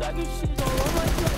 sucking shit all on my chest.